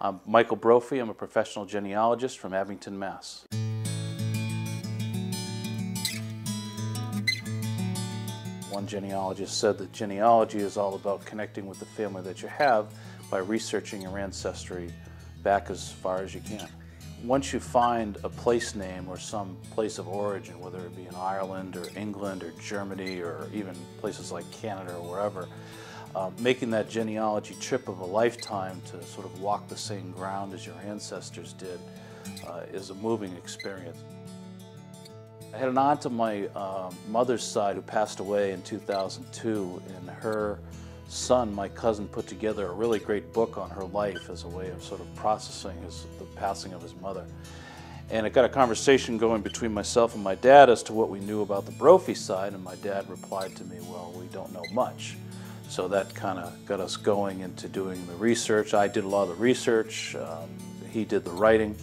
I'm Michael Brophy. I'm a professional genealogist from Abington, Mass. One genealogist said that genealogy is all about connecting with the family that you have by researching your ancestry back as far as you can. Once you find a place name or some place of origin, whether it be in Ireland or England or Germany or even places like Canada or wherever, uh, making that genealogy trip of a lifetime to sort of walk the same ground as your ancestors did uh, is a moving experience. I had an aunt on my uh, mother's side who passed away in 2002, and her son, my cousin, put together a really great book on her life as a way of sort of processing his, the passing of his mother. And it got a conversation going between myself and my dad as to what we knew about the Brophy side, and my dad replied to me, well, we don't know much. So that kind of got us going into doing the research. I did a lot of the research, um, he did the writing,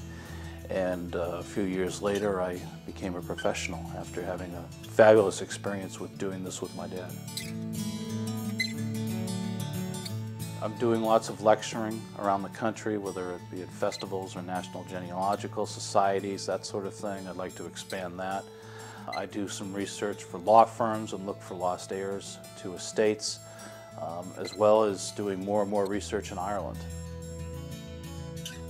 and uh, a few years later I became a professional after having a fabulous experience with doing this with my dad. I'm doing lots of lecturing around the country, whether it be at festivals or national genealogical societies, that sort of thing. I'd like to expand that. I do some research for law firms and look for lost heirs to estates, um, as well as doing more and more research in Ireland.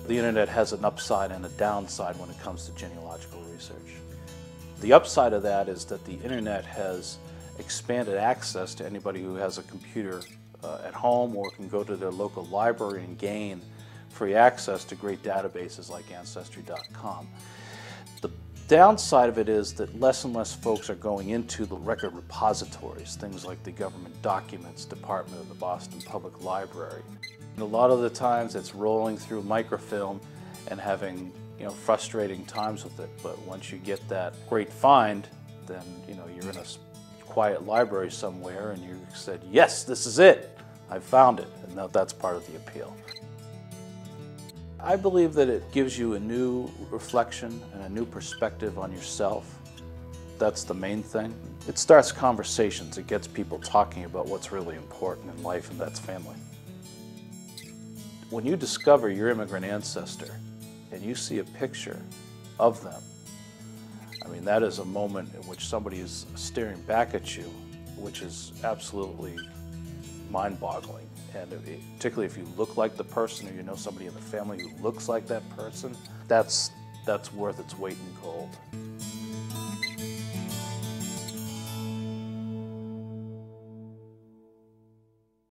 The internet has an upside and a downside when it comes to genealogical research. The upside of that is that the internet has expanded access to anybody who has a computer uh, at home or can go to their local library and gain free access to great databases like Ancestry.com. Downside of it is that less and less folks are going into the record repositories, things like the Government Documents Department of the Boston Public Library. And a lot of the times it's rolling through microfilm and having you know frustrating times with it. But once you get that great find, then you know you're in a quiet library somewhere and you said, yes, this is it. I found it, and that's part of the appeal. I believe that it gives you a new reflection and a new perspective on yourself. That's the main thing. It starts conversations. It gets people talking about what's really important in life, and that's family. When you discover your immigrant ancestor and you see a picture of them, I mean, that is a moment in which somebody is staring back at you, which is absolutely mind-boggling. And it, particularly if you look like the person or you know somebody in the family who looks like that person, that's, that's worth its weight in gold.